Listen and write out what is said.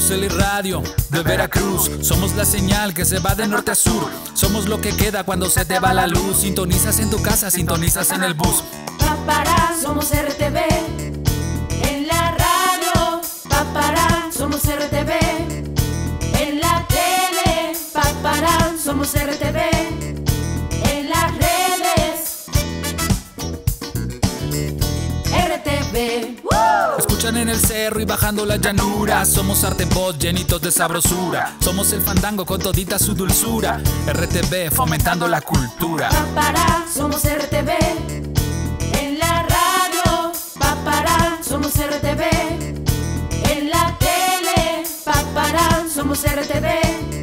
Somos el radio de Veracruz. Somos la señal que se va de norte a sur. Somos lo que queda cuando se te va la luz. Sintonizas en tu casa, sintonizas en el bus. Papara, somos RTV. En la radio, papara, somos RTV. En la tele, papara, somos RTV. En las redes, RTV. En el cerro y bajando la llanura. Somos arte voz, llenitos de sabrosura. Somos el fandango con todita su dulzura. RTV fomentando la cultura. Papara, somos RTV. En la radio, papara, somos RTV. En la tele, papara, somos RTV.